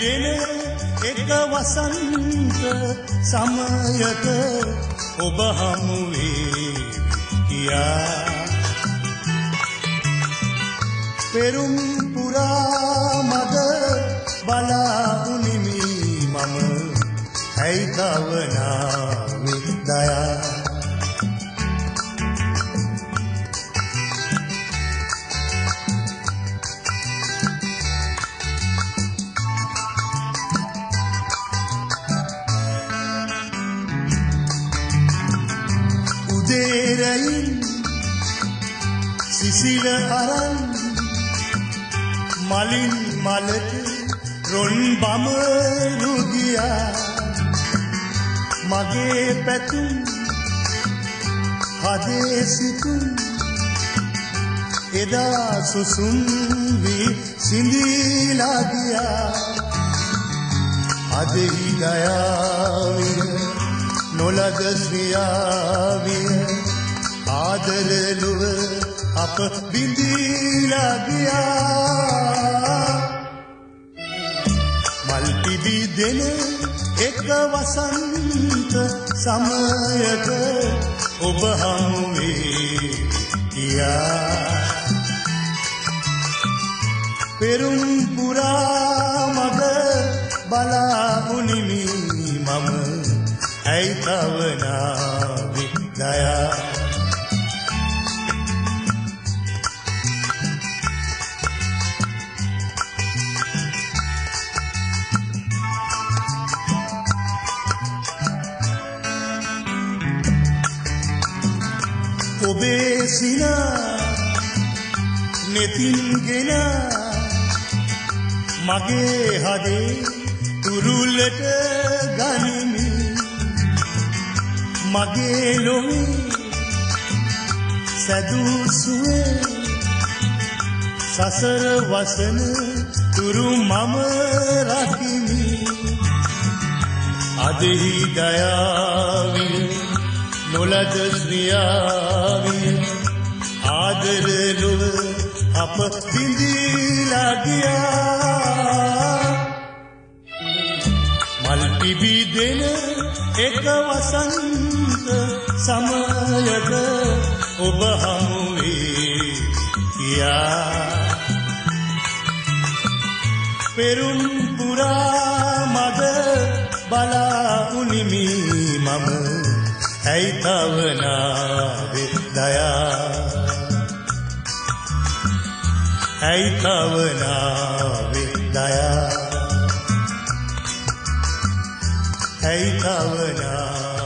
දෙන එක වසන්ත සමයක ඔබ හමුවේ කියා. පෙරුම් පුරා මද බලාඋනිමි මම ඇයිතවනා දයා? උදේරයින් සිසිල අරන් මලින් මලට රොන් බමරු ගියා මගේ පැතුම් හදේ සිතුම් එදා සුසුම් වී සිඳීලා ගියා අදෙහි දයාවිය නොලද ශ්‍රියාවිය ආදරලුව අප බිඳීලා ගියා. මල් පිබි දෙන එක වසන්ත සමයක ඔබ හමුවේ කියා පෙරුම් පුරා මග බලා උනිමි මම ඇයි තවනා විද්දයා ඔබේ සිනා නෙතින්ගෙන මගේ හදේ තුරුල්ලට ගනිමි. මගේ ලොවේ සැදුසුවේ සසර වසන තුරු මම රකිමි. අදෙහි දයාවිය නොලද ශ්‍රියාවිය ආදරලොව අප බිඳීලා ගියා. මල් පිබි දෙන එක වසන්ත සමයක ඔබ හමුවේ කියා පෙරුම් පුරා මද බලා උනිමි මම. ඇයි තවනාවෙ දයා? ඇයි තවනාවෙ දයා? ඇයි තවනා